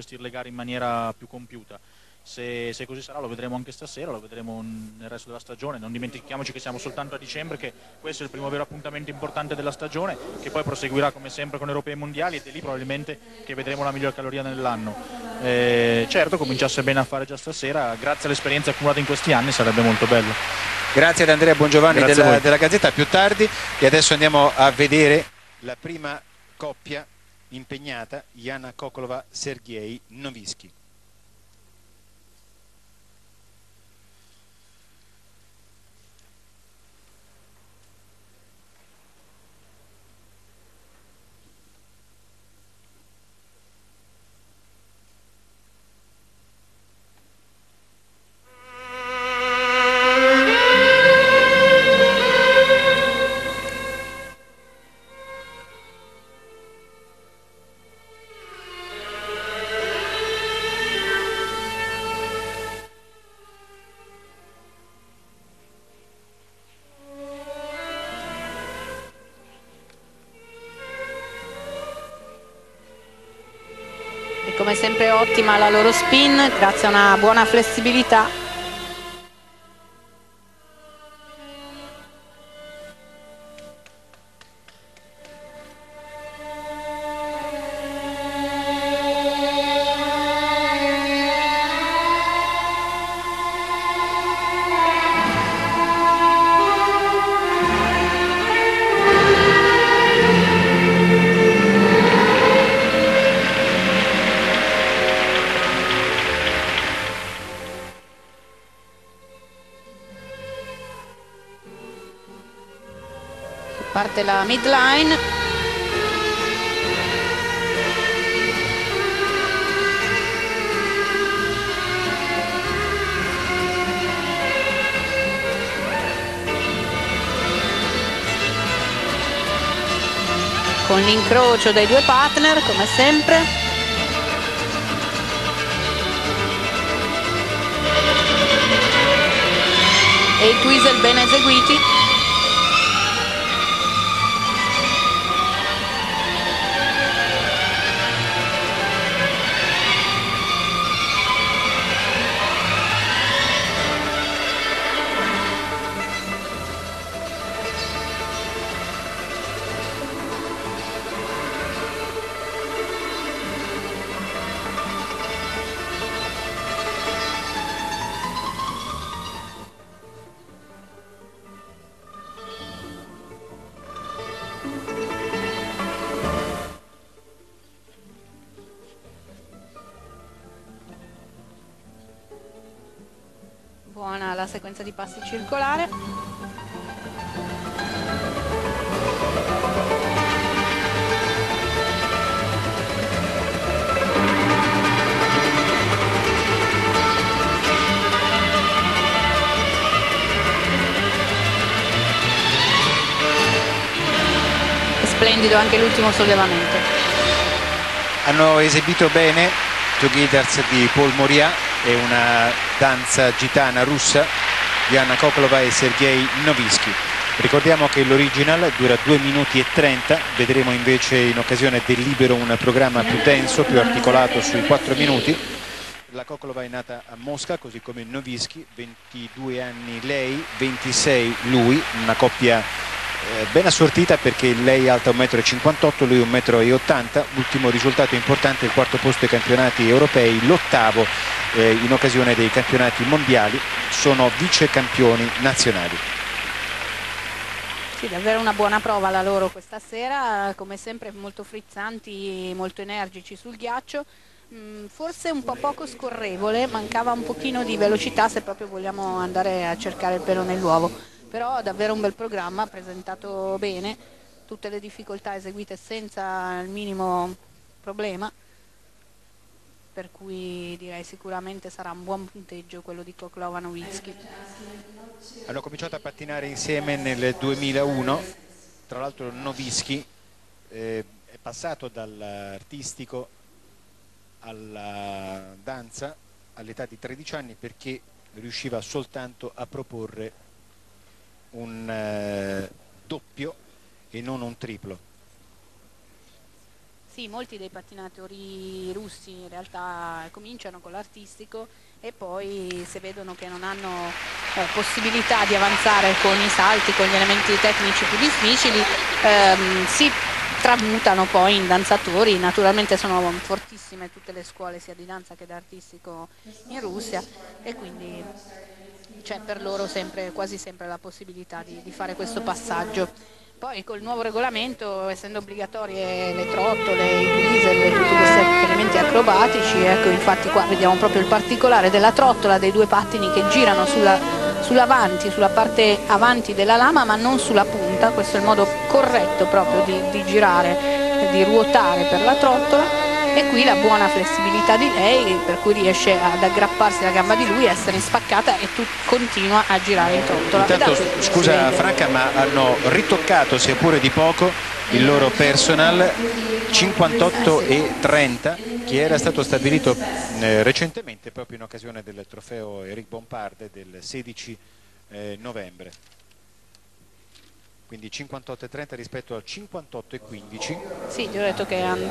gestire le gare in maniera più compiuta. Se, se, così sarà lo vedremo anche stasera, lo vedremo nel resto della stagione, non dimentichiamoci che siamo soltanto a dicembre, che questo è il primo vero appuntamento importante della stagione, che poi proseguirà come sempre con europei mondiali ed è lì probabilmente che vedremo la miglior caloria nell'anno. Eh, certo, cominciasse bene a fare già stasera, grazie all'esperienza accumulata in questi anni sarebbe molto bello. Grazie ad Andrea Buongiovanni della, della Gazzetta, più tardi e adesso andiamo a vedere la prima coppia impegnata, Jana Kokolova-Sergei Novischi. Come sempre ottima la loro spin grazie a una buona flessibilità parte la midline. Con l'incrocio dei due partner come sempre. E i twizzle ben eseguiti sequenza di passi circolare. Splendido anche l'ultimo sollevamento. Hanno esibito bene Togedars di Paul Moria e una danza gitana russa di Anna Koklova e Sergei Novischi. Ricordiamo che l'original dura 2 minuti e 30, vedremo invece in occasione del libero un programma più denso, più articolato sui 4 minuti. La Koklova è nata a Mosca, così come Novischi, 22 anni lei, 26 lui, una coppia ben assortita perché lei alta 1,58 m, lui 1,80 m, ultimo risultato importante il quarto posto ai campionati europei, l'ottavo eh, in occasione dei campionati mondiali, sono vice campioni nazionali. Sì, davvero una buona prova la loro questa sera, come sempre molto frizzanti, molto energici sul ghiaccio, mm, forse un po' poco scorrevole, mancava un pochino di velocità se proprio vogliamo andare a cercare il pelo nell'uovo però davvero un bel programma, presentato bene, tutte le difficoltà eseguite senza il minimo problema, per cui direi sicuramente sarà un buon punteggio quello di Koklova Novitsky. Hanno cominciato a pattinare insieme nel 2001, tra l'altro Novitsky eh, è passato dall'artistico alla danza all'età di 13 anni perché riusciva soltanto a proporre un eh, doppio e non un triplo. Sì, molti dei pattinatori russi in realtà cominciano con l'artistico e poi se vedono che non hanno eh, possibilità di avanzare con i salti, con gli elementi tecnici più difficili, ehm, si tramutano poi in danzatori, naturalmente sono fortissime tutte le scuole sia di danza che d'artistico in Russia e quindi c'è per loro sempre, quasi sempre la possibilità di, di fare questo passaggio. Poi col nuovo regolamento, essendo obbligatorie le trottole, i diesel, tutti questi elementi acrobatici, ecco infatti qua vediamo proprio il particolare della trottola, dei due pattini che girano sulla, sull'avanti, sulla parte avanti della lama ma non sulla punta, questo è il modo corretto proprio di, di girare, di ruotare per la trottola e qui la buona flessibilità di lei per cui riesce ad aggrapparsi alla gamba di lui, essere spaccata e tu continua a girare in trottola. Intanto, scusa Franca, ma hanno ritoccato, sia pure di poco, il loro personal. 58 e 30 che era stato stabilito eh, recentemente proprio in occasione del trofeo Eric Bompard del 16 eh, novembre. Quindi 58 e 30 rispetto al 58 e 15 sì, ti ho detto che hanno